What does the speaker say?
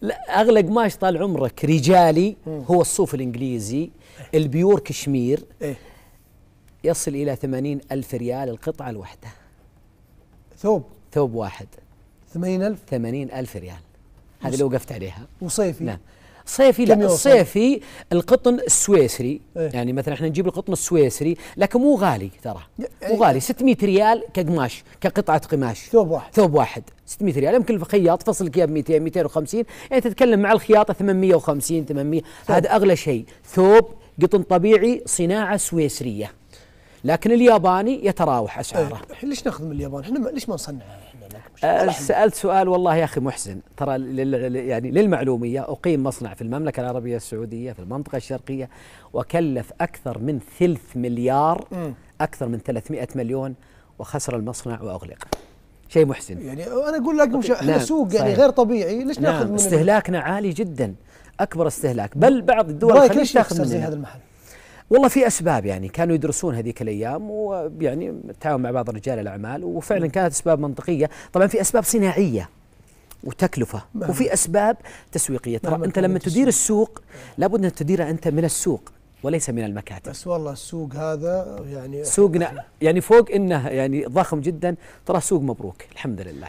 لا اغلى قماش طال عمرك. رجالي هو الصوف الإنجليزي ال pure cashmere. إيه. يصل إلى ثمانين ألف ريال القطعة الواحدة. ثوب. ثوب واحد. 80000 ثمانين ألف ريال. هذه لو وقفت عليها. وصيفي. نعم. صيفي لا؟ الصيفي القطن السويسري. إيه. يعني مثلا إحنا نجيب القطن السويسري لكن مو غالي ترى. مو غالي 600 ريال كقماش كقطعة قماش. ثوب واحد. ثوب واحد. 600 ريال. يمكن الخياط فصل لك اياه ب 200 250 يعني تتكلم مع الخياطة 850 800 هذا أغلى شيء. ثوب قطن طبيعي صناعة سويسرية. لكن الياباني يتراوح أسعاره إيه. ليش ناخذ من اليابان؟ إحنا ليش ما نصنعها إحنا؟ أه، سألت سؤال والله يا أخي محسن ترى يعني للمعلومية أقيم مصنع في المملكة العربية السعودية في المنطقة الشرقية وكلف أكثر من ثلث مليار مم. أكثر من 300 مليون وخسر المصنع وأغلق شيء محسن يعني أنا أقول لك مش إحنا نعم، سوق يعني. غير طبيعي ليش ناخذ نعم من استهلاكنا عالي جدا أكبر استهلاك بل بعض الدول الخليج تاخذ مننا هذا المحل؟ والله في أسباب يعني كانوا يدرسون هذيك الأيام ويعني التعاون مع بعض رجال الأعمال وفعلا كانت أسباب منطقية، طبعا في أسباب صناعية وتكلفة مهما. وفي أسباب تسويقية، ترى كانت لما تدير التسويق. السوق لابد أن تديرها أنت من السوق وليس من المكاتب. بس والله السوق هذا يعني سوقنا يعني فوق إنه يعني ضخم جدا ترى سوق مبروك الحمد لله.